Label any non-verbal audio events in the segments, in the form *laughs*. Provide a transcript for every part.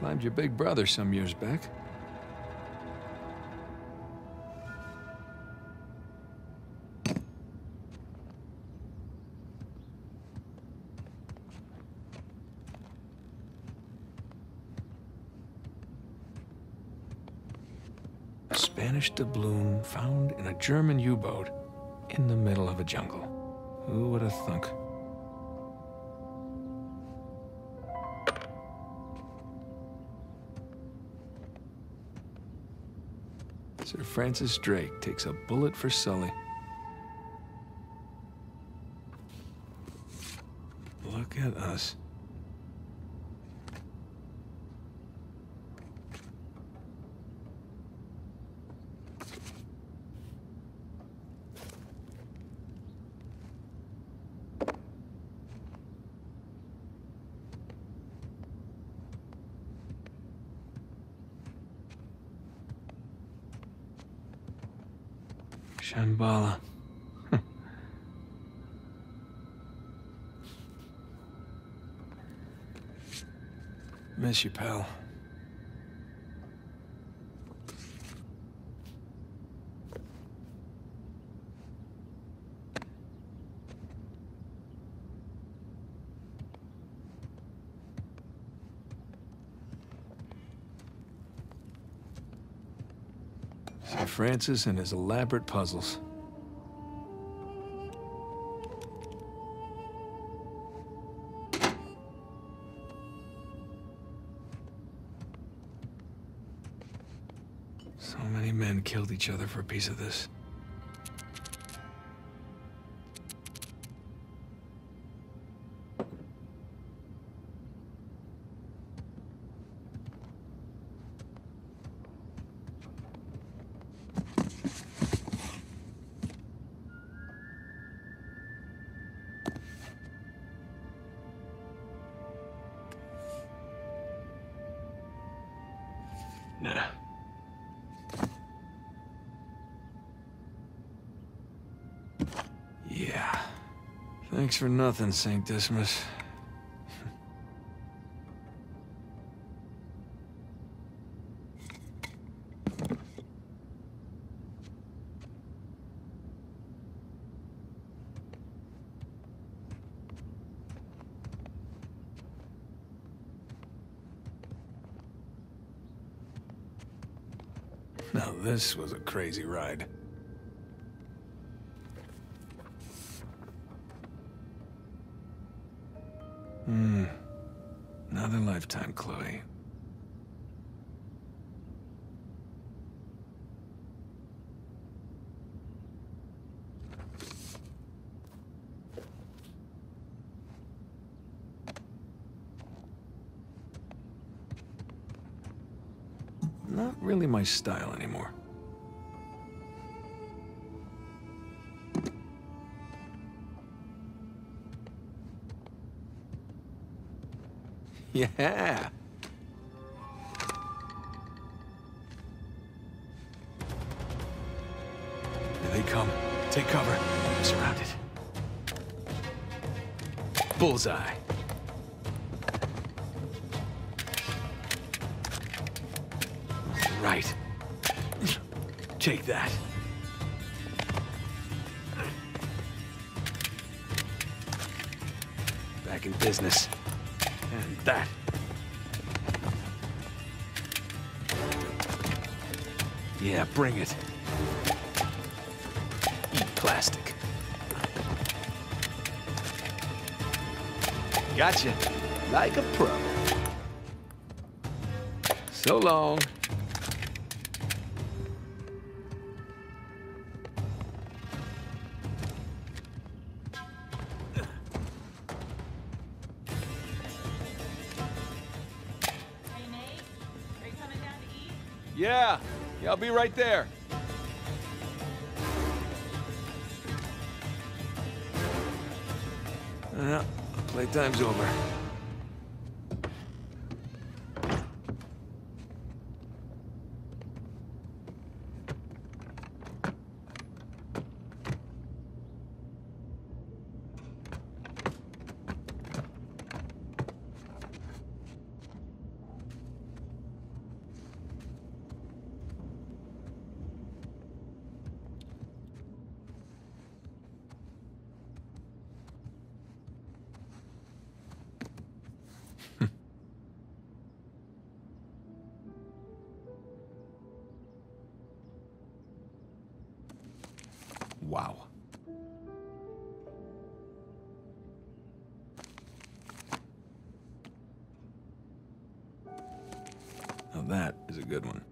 Climbed your big brother some years back. A Spanish doubloon found in a German U-boat in the middle of a jungle. Who would have thunk? Sir Francis Drake takes a bullet for Sully. Look at us. Shambhala. Miss you, pal. Sir Francis and his elaborate puzzles. So many men killed each other for a piece of this. Thanks for nothing, St. Dismas. Now this was a crazy ride. Really my style anymore. *laughs* Yeah. Here they come. Take cover. Surrounded. Bullseye. Right. Take that. Back in business. And that. Yeah, bring it. Eat plastic. Gotcha. Like a pro. So long. Be right there. Yeah, playtime's over. Good one.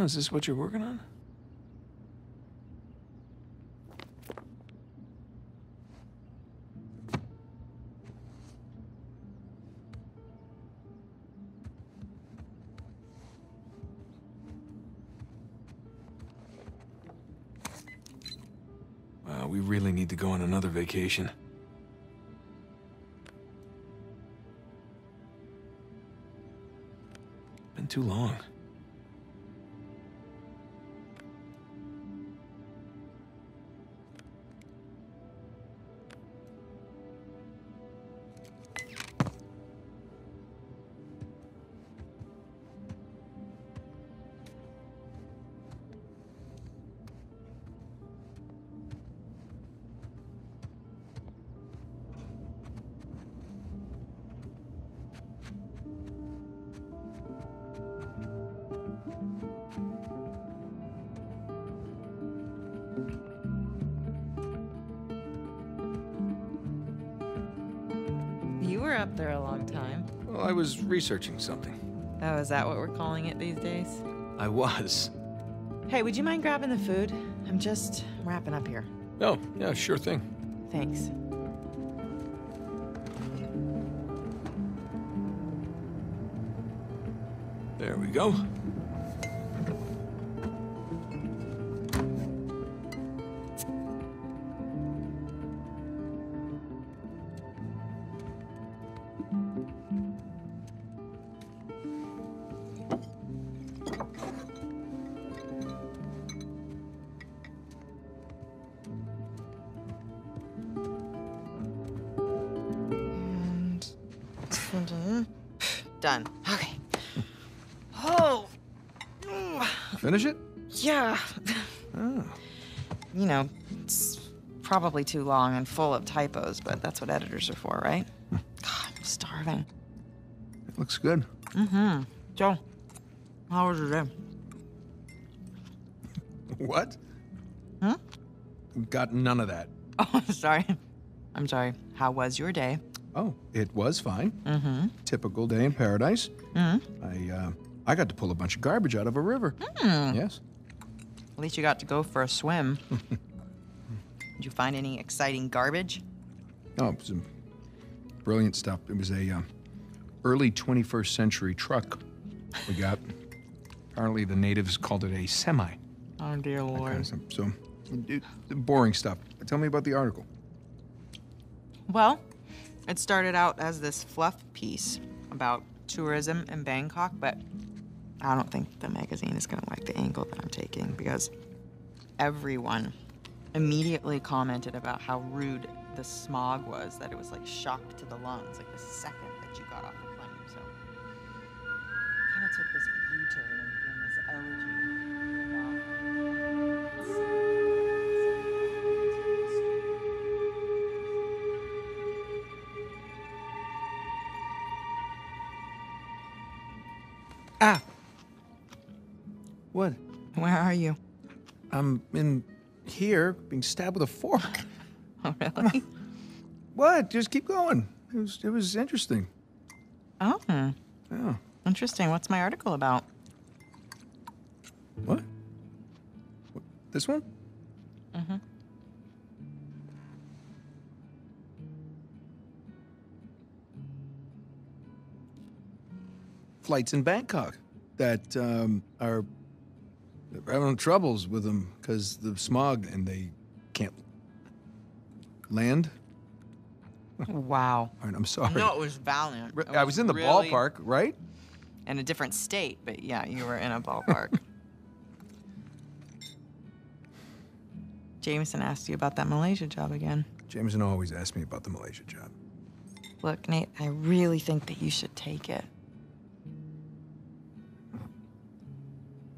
Oh, is this what you're working on? Wow, we really need to go on another vacation. Been too long. Up there a long time. Well, I was researching something. Oh, is that what we're calling it these days? I was. Hey, would you mind grabbing the food? I'm just wrapping up here. Oh, yeah, sure thing. Thanks. There we go. Finish it? yeah. Oh. You know, it's probably too long and full of typos, but that's what editors are for, right? God, I'm starving. It looks good. Mm-hmm. Joe, how was your day? *laughs* What? Huh? Got none of that. *laughs* Oh, sorry. I'm sorry. How was your day? Oh, it was fine. Mm-hmm. Typical day in paradise. Mm-hmm. I uh, I got to pull a bunch of garbage out of a river. Hmm. Yes. At least you got to go for a swim. *laughs* Did you find any exciting garbage? Oh, some brilliant stuff. It was a um, early 21st century truck we got. Apparently, the natives called it a semi. Oh dear lord. kind of stuff. So, it, boring stuff. Tell me about the article. Well, it started out as this fluff piece about tourism in Bangkok, but I don't think the magazine is going to like the angle that I'm taking because everyone immediately commented about how rude the smog was, that it was like shock to the lungs, like the second that you got off the plane. So kind of took this U-turn and became this What? Where are you? I'm in here being stabbed with a fork. *laughs* Oh, really? *laughs* What? Just keep going. It was it was interesting. oh, Yeah. interesting. What's my article about? What? What? This one? Mm-hmm. Flights in Bangkok that um, are they're having troubles with them because the smog and they can't land. Wow. All right, I'm sorry. No, it was valiant. It I was in the really ballpark, right? in a different state, but yeah, you were in a ballpark. *laughs* Jameson asked you about that Malaysia job again. Jameson always asks me about the Malaysia job. Look, Nate, I really think that you should take it.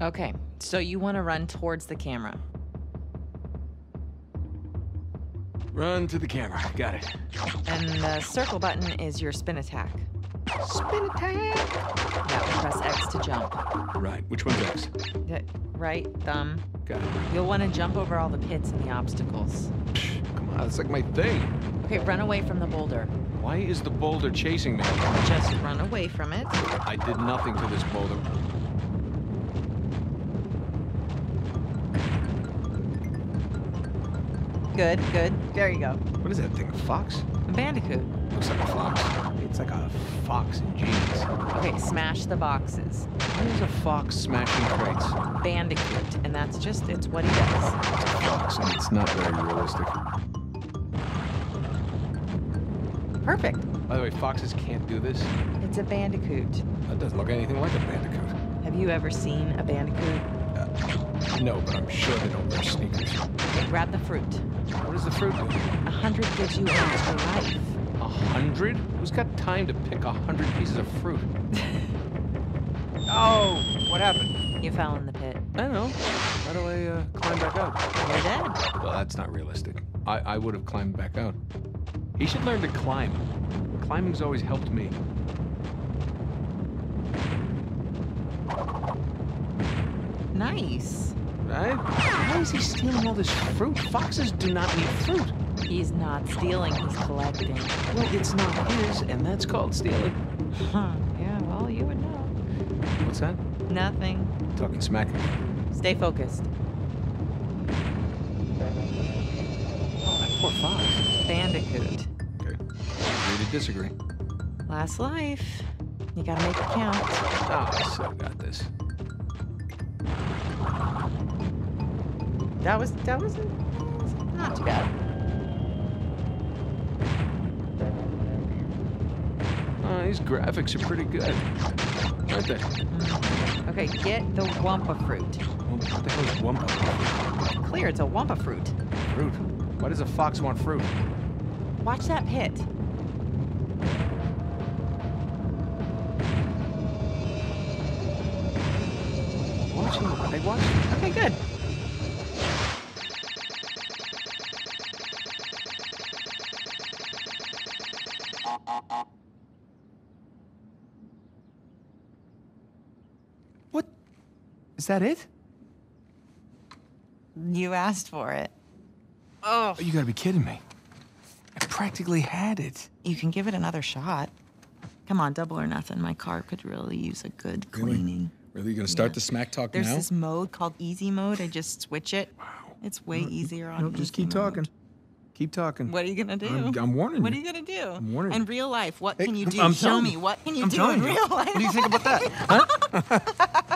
Okay, so you want to run towards the camera. Run to the camera. Got it. And the circle button is your spin attack. Spin attack. Yeah, press X to jump. Right. Which one's X? Yeah, Right thumb. Got it. You'll want to jump over all the pits and the obstacles. Come on, that's like my thing. Okay, run away from the boulder. Why is the boulder chasing me? Just run away from it. I did nothing to this boulder. Good, good. There you go. What is that thing? A fox? A bandicoot. Looks like a fox. It's like a fox in jeans. Okay, smash the boxes. Why is a fox smashing crates? Bandicoot, and that's just, it's what he does. It's a fox, and it's not very realistic. Perfect. By the way, foxes can't do this. It's a bandicoot. That doesn't look anything like a bandicoot. Have you ever seen a bandicoot? Uh, no, but I'm sure they don't wear sneakers. Okay, grab the fruit. What does the fruit do? A hundred gives you an extra life. A hundred? Who's got time to pick a hundred pieces of fruit? *laughs* oh, what happened? You fell in the pit. I don't know. How do I uh, climb back out? You're dead. Well, that's not realistic. I, I would have climbed back out. He should learn to climb. Climbing's always helped me. Nice. Right? Why is he stealing all this fruit? Foxes do not eat fruit. He's not stealing, he's collecting. Well, it's not his, and that's called stealing. Huh. Yeah, well, you would know. What's that? Nothing. Talking smack. Stay focused. Oh, that poor fox. Bandicoot. Okay. Agree to disagree. Last life. You gotta make it count. Oh, I still That was that was not too bad. Oh, these graphics are pretty good. Aren't they? Okay, get the wumpa fruit. What the hell is wumpa? Clear, it's a wumpa fruit. Fruit. Why does a fox want fruit? Watch that pit. Watching. I watched. Okay, good. Is that it? You asked for it. Oh, you gotta be kidding me. I practically had it. You can give it another shot. Come on, double or nothing. My car could really use a good cleaning. Really? You gonna start the smack talk There's now? this mode called easy mode. I just switch it. Wow. It's way easier on No, just keep mode. talking. Keep talking. What are you gonna do? I'm- I'm warning What you. What are you gonna do? I'm warning you. In real life, what Hey, can you do? I'm Show me. you. What can you I'm do in you. real life? What do you think about that? *laughs* Huh? *laughs* *laughs*